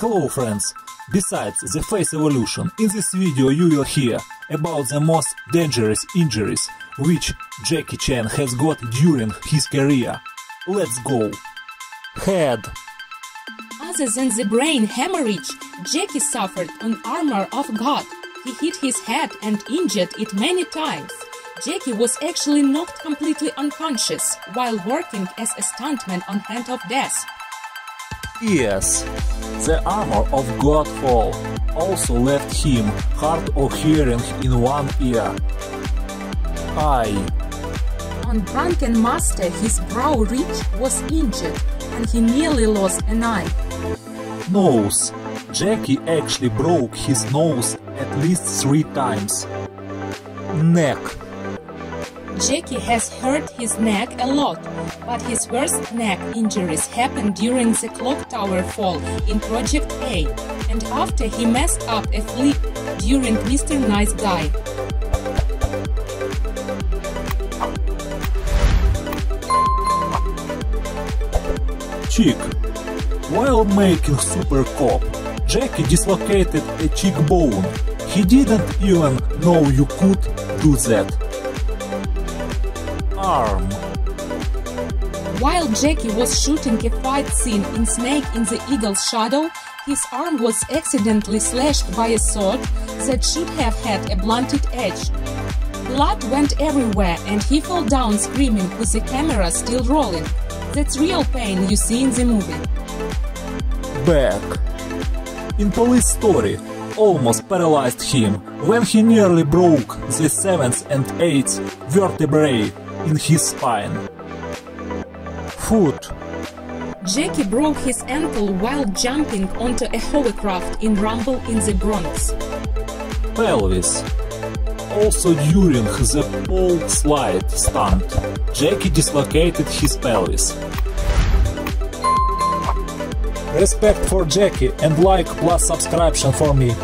Hello friends! Besides the face evolution, in this video you will hear about the most dangerous injuries which Jackie Chan has got during his career. Let's go! Head Other than the brain hemorrhage, Jackie suffered an armor of God. He hit his head and injured it many times. Jackie was actually knocked completely unconscious while working as a stuntman on Hand of Death. Yes, the armor of Godfall also left him hard of hearing in one ear. Eye. On Drunken Master, his brow ridge was injured and he nearly lost an eye. Nose. Jackie actually broke his nose at least three times. Neck. Jackie has hurt his neck a lot, but his worst neck injuries happened during the clock tower fall in Project A and after he messed up a flip during Mr. Nice Guy. Cheek. While making Super Cop, Jackie dislocated a cheekbone. He didn't even know you could do that. Arm. While Jackie was shooting a fight scene in Snake in the Eagle's Shadow, his arm was accidentally slashed by a sword that should have had a blunted edge. Blood went everywhere and he fell down screaming with the camera still rolling. That's real pain you see in the movie. Back. In Police Story, almost paralyzed him when he nearly broke the seventh and eighth vertebrae in his spine. Foot. Jackie broke his ankle while jumping onto a hovercraft in Rumble in the Bronx. Pelvis. Also during the pole slide stunt, Jackie dislocated his pelvis. Respect for Jackie and like plus subscription for me.